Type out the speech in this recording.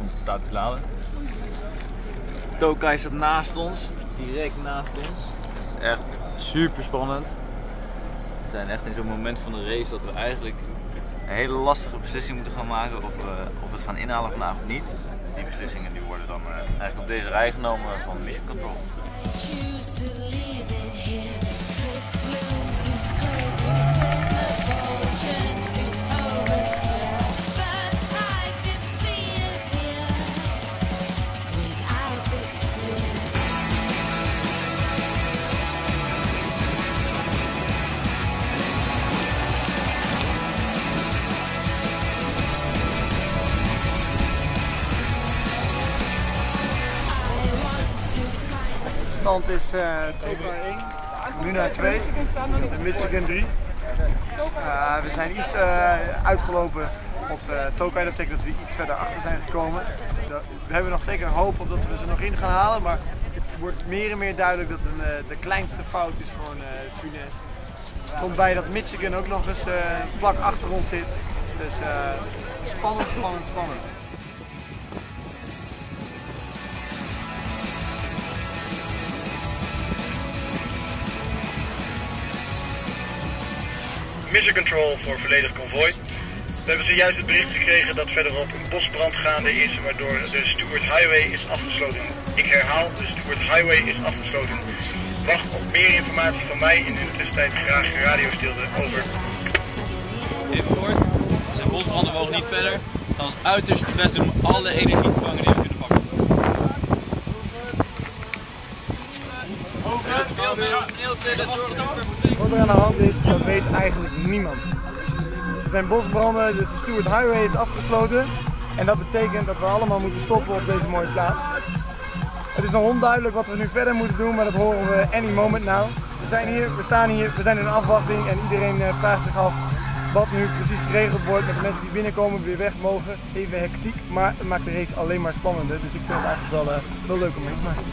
om te starten te laden. Tokai staat naast ons, direct naast ons. Het is echt super spannend. We zijn echt in zo'n moment van de race dat we eigenlijk een hele lastige beslissing moeten gaan maken of we, of we het gaan inhalen vandaag of niet. Die beslissingen die worden dan eh, eigenlijk op deze rij genomen van Mission Control. Stand is eh Tokai 1, Luna 2, de Michigan 3. Eh, we zijn iets eh, uitgelopen op uh, dat betekent dat we iets verder achter zijn gekomen. We hebben nog zeker hoop op dat we ze nog in gaan halen, maar het wordt meer en meer duidelijk dat een, de kleinste fout is gewoon eh funest. Komt bij dat Michigan ook nog eens vlak achter ons zit. Dus spannend, spannend, spannend. Mission Control voor volledig konvooi. We hebben zojuist het bericht gekregen dat verderop een bosbrand gaande is, waardoor de Stuart Highway is afgesloten. Ik herhaal, de Stuart Highway is afgesloten. Wacht op meer informatie van mij in de tussentijd graag radiostilte over. Even kort, zijn bosbranden mogen niet verder. We gaan ons uiterste best doen om alle energie te vangen die we kunnen Wat er aan de hand is, dat weet eigenlijk niemand. Er zijn bosbranden, dus de Stuart Highway is afgesloten. En dat betekent dat we allemaal moeten stoppen op deze mooie plaats. Het is nog onduidelijk wat we nu verder moeten doen, maar dat horen we any moment now. We zijn hier, we staan hier, we zijn in afwachting en iedereen eh, vraagt zich af wat nu precies geregeld wordt met de mensen die binnenkomen, weer weg mogen. Even hectiek, maar het maakt de race alleen maar spannender. Dus ik vind het eigenlijk wel, eh, wel leuk om mee te maken.